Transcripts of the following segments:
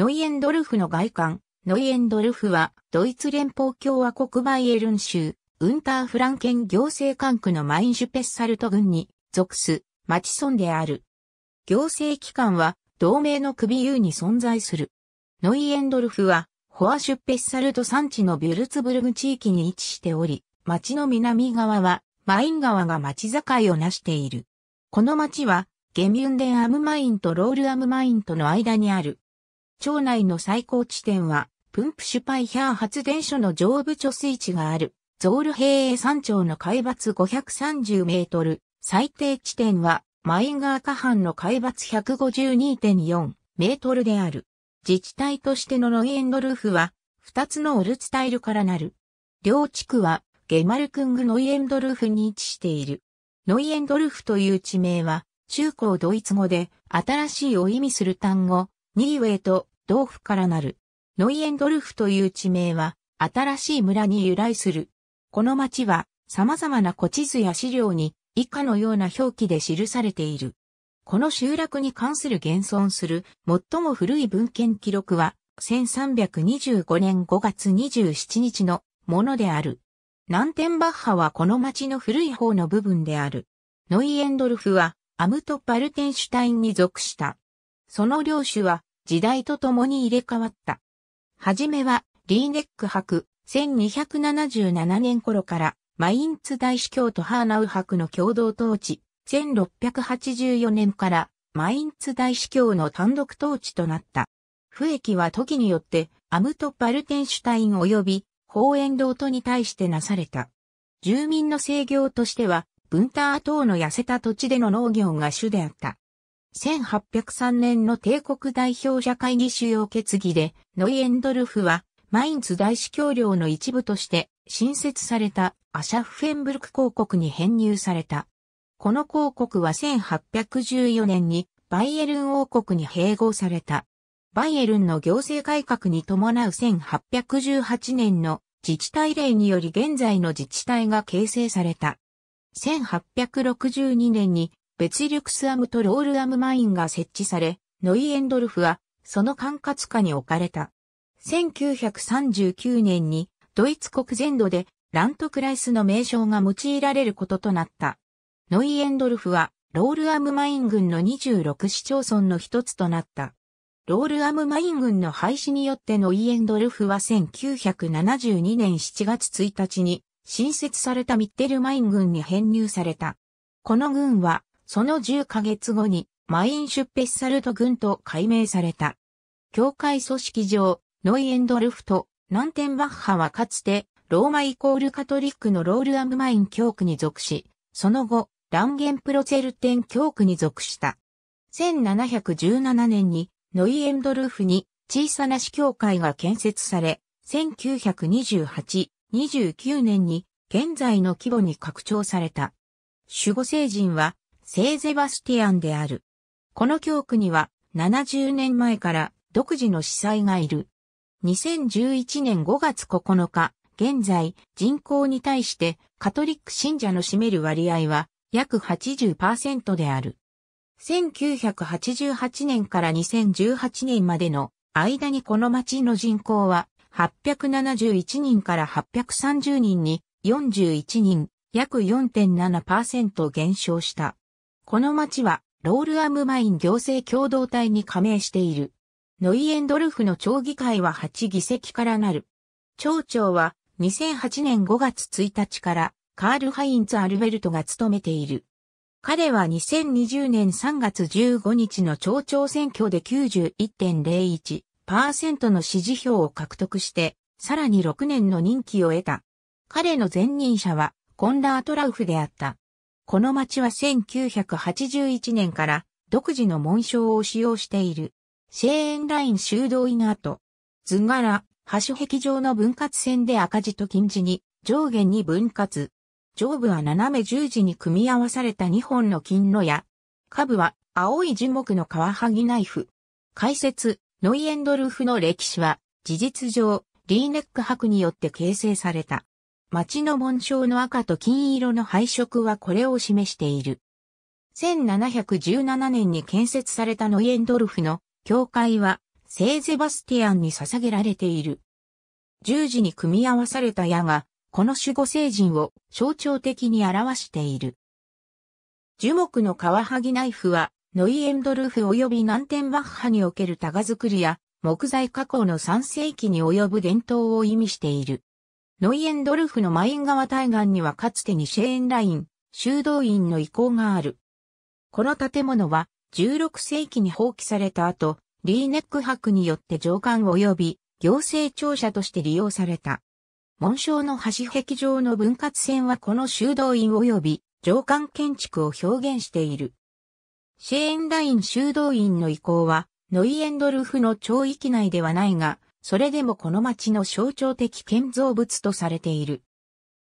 ノイエンドルフの外観。ノイエンドルフは、ドイツ連邦共和国バイエルン州、ウンターフランケン行政管区のマインシュペッサルト郡に属す、町村である。行政機関は、同盟の首有に存在する。ノイエンドルフは、ホアシュペッサルト山地のビュルツブルグ地域に位置しており、町の南側は、マイン川が町境をなしている。この町は、ゲミュンデンアムマインとロールアムマインとの間にある。町内の最高地点は、プンプシュパイヒャー発電所の上部貯水池がある、ゾール平営山頂の海抜530メートル、最低地点は、マインガー下半の海抜152.4メートルである。自治体としてのノイエンドルフは、二つのオルツタイルからなる。両地区は、ゲマルクングノイエンドルフに位置している。ノイエンドルフという地名は、中高ドイツ語で、新しいを意味する単語、ニーウェイと豆腐からなる。ノイエンドルフという地名は、新しい村に由来する。この町は、様々な古地図や資料に、以下のような表記で記されている。この集落に関する現存する最も古い文献記録は、1325年5月27日のものである。ナンテンバッハはこの町の古い方の部分である。ノイエンドルフはアムト・バルテンシュタインに属した。その領主は時代とともに入れ替わった。はじめは、リーネック博、1277年頃から、マインツ大司教とハーナウ博の共同統治、1684年から、マインツ大司教の単独統治となった。不益は時によって、アムト・バルテンシュタイン及び、ホーエンドートに対してなされた。住民の制業としては、ブンター島の痩せた土地での農業が主であった。1803年の帝国代表者会議主要決議で、ノイエンドルフは、マインツ大司教領の一部として新設されたアシャフフェンブルク公国に編入された。この公国は1814年にバイエルン王国に併合された。バイエルンの行政改革に伴う1818年の自治体令により現在の自治体が形成された。1862年にベツィルクスアムトロールアムマインが設置され、ノイエンドルフはその管轄下に置かれた。1939年にドイツ国全土でラントクライスの名称が用いられることとなった。ノイエンドルフはロールアムマイン郡の26市町村の一つとなった。ロールアムマイン郡の廃止によってノイエンドルフは1972年7月1日に新設されたミッテルマイン郡に編入された。この郡はその10ヶ月後にマインシュッペッサルト軍と改名された。教会組織上、ノイエンドルフとナンテンバッハはかつてローマイコールカトリックのロールアムマイン教区に属し、その後、ランゲンプロツェルテン教区に属した。1717年にノイエンドルフに小さな市教会が建設され、1928、29年に現在の規模に拡張された。守護聖人は聖ゼバスティアンである。この教区には70年前から独自の司祭がいる。2011年5月9日、現在人口に対してカトリック信者の占める割合は約80%である。1988年から2018年までの間にこの町の人口は871人から830人に41人、約4.7%減少した。この町はロールアムマイン行政共同体に加盟している。ノイエンドルフの町議会は8議席からなる。町長は2008年5月1日からカール・ハインツ・アルベルトが務めている。彼は2020年3月15日の町長選挙で91.01%の支持票を獲得して、さらに6年の任期を得た。彼の前任者はコンラートラウフであった。この町は1981年から独自の紋章を使用している。シェーンライン修道院跡。図柄、橋壁状の分割線で赤字と金字に上下に分割。上部は斜め十字に組み合わされた2本の金の矢。下部は青い樹木のカワハギナイフ。解説、ノイエンドルフの歴史は事実上、リーネック博によって形成された。町の紋章の赤と金色の配色はこれを示している。1717年に建設されたノイエンドルフの教会は聖ゼバスティアンに捧げられている。十字に組み合わされた矢が、この守護聖人を象徴的に表している。樹木のカワハギナイフは、ノイエンドルフ及び南天バッハにおけるタガ作りや木材加工の3世紀に及ぶ伝統を意味している。ノイエンドルフのマイン川対岸にはかつてにシェーンライン、修道院の遺構がある。この建物は16世紀に放棄された後、リーネック博によって上官及び行政庁舎として利用された。紋章の橋壁上の分割線はこの修道院及び上官建築を表現している。シェーンライン修道院の遺構はノイエンドルフの町域内ではないが、それでもこの町の象徴的建造物とされている。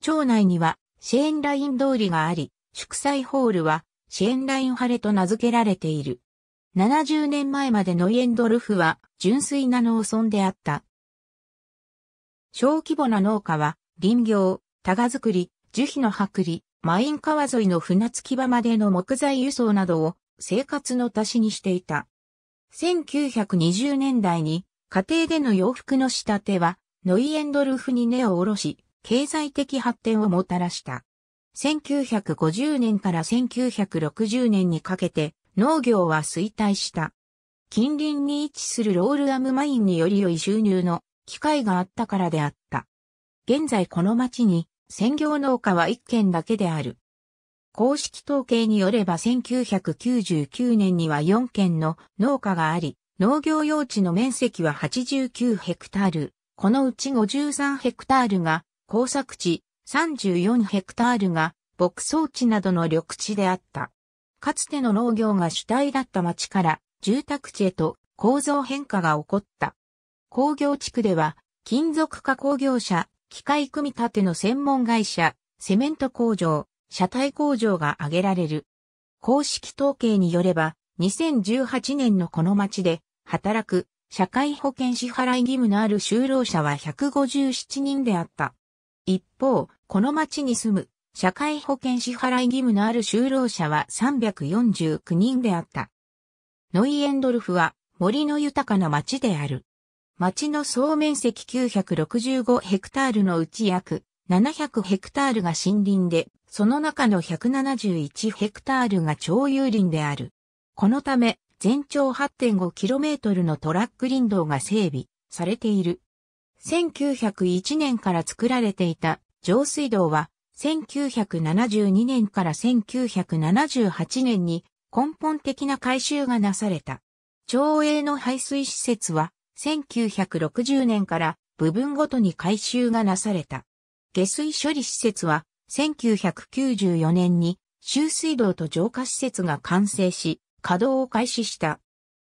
町内にはシェーンライン通りがあり、祝祭ホールはシェーンラインハレと名付けられている。70年前までノイエンドルフは純粋な農村であった。小規模な農家は林業、タガ作り、樹皮の剥離、マイン川沿いの船着き場までの木材輸送などを生活の足しにしていた。1920年代に家庭での洋服の仕立てはノイエンドルフに根を下ろし、経済的発展をもたらした。1950年から1960年にかけて農業は衰退した。近隣に位置するロールアムマインにより良い収入の機会があったからであった。現在この町に専業農家は1軒だけである。公式統計によれば1999年には4件の農家があり、農業用地の面積は89ヘクタール、このうち53ヘクタールが工作地、34ヘクタールが牧草地などの緑地であった。かつての農業が主体だった町から住宅地へと構造変化が起こった。工業地区では金属加工業者、機械組み立ての専門会社、セメント工場、車体工場が挙げられる。公式統計によれば、2018年のこの町で、働く、社会保険支払い義務のある就労者は157人であった。一方、この町に住む、社会保険支払い義務のある就労者は349人であった。ノイエンドルフは森の豊かな町である。町の総面積965ヘクタールのうち約700ヘクタールが森林で、その中の171ヘクタールが超有林である。このため、全長 8.5km のトラック林道が整備されている。1901年から作られていた上水道は、1972年から1978年に根本的な改修がなされた。町営の排水施設は、1960年から部分ごとに改修がなされた。下水処理施設は1994年に集水道と浄化施設が完成し、稼働を開始した。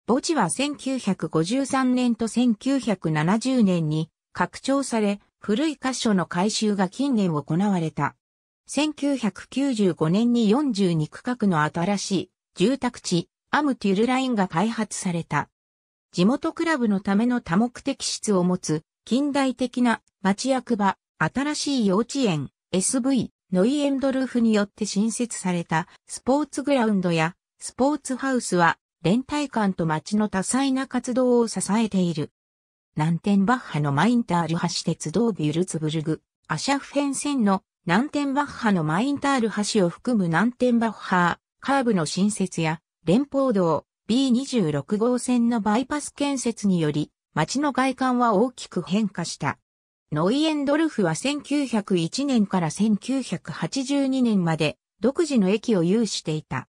墓地は1953年と1970年に拡張され、古い箇所の改修が近年行われた。1995年に42区画の新しい住宅地、アムテュルラインが開発された。地元クラブのための多目的室を持つ近代的な町役場、新しい幼稚園、SV、ノイエンドルフによって新設されたスポーツグラウンドやスポーツハウスは連帯感と街の多彩な活動を支えている。南天バッハのマインタール橋鉄道ビュルツブルグ、アシャフェン線の南天バッハのマインタール橋を含む南天バッハー、カーブの新設や連邦道 B26 号線のバイパス建設により街の外観は大きく変化した。ノイエンドルフは1901年から1982年まで独自の駅を有していた。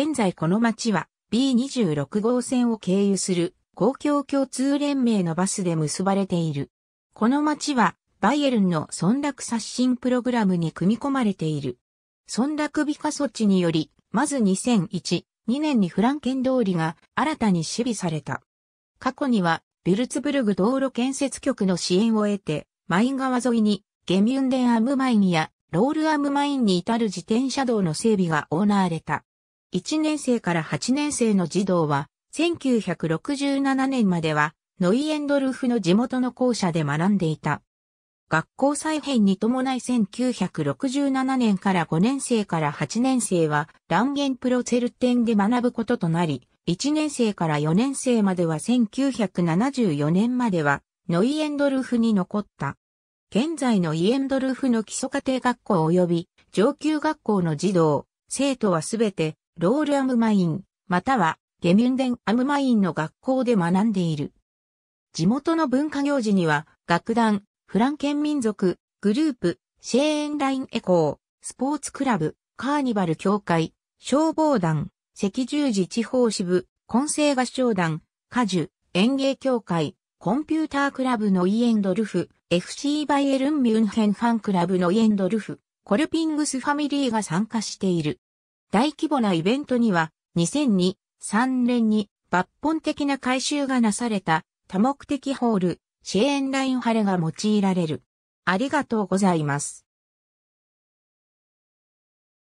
現在この町は B26 号線を経由する公共共通連盟のバスで結ばれている。この町はバイエルンの村落刷新プログラムに組み込まれている。村落美化措置により、まず2001、2年にフランケン通りが新たに守備された。過去にはビルツブルグ道路建設局の支援を得て、マイン川沿いにゲミュンデンアムマインやロールアムマインに至る自転車道の整備が行われた。1年生から8年生の児童は、1967年までは、ノイエンドルフの地元の校舎で学んでいた。学校再編に伴い1967年から5年生から8年生はランゲンプロツェルテンで学ぶこととなり、1年生から4年生までは1974年まではノイエンドルフに残った。現在のイエンドルフの基礎家庭学校及び上級学校の児童、生徒はすべてロールアムマイン、またはゲミュンデンアムマインの学校で学んでいる。地元の文化行事には楽団、フランケン民族、グループ、シェーンラインエコー、スポーツクラブ、カーニバル協会、消防団、赤十字地方支部、混成合唱団、歌手、演芸協会、コンピュータークラブのイエンドルフ、FC バイエルンミュンヘンファンクラブのイエンドルフ、コルピングスファミリーが参加している。大規模なイベントには、2002、3年に抜本的な改修がなされた多目的ホール、支援ラインハレが用いられる。ありがとうございます。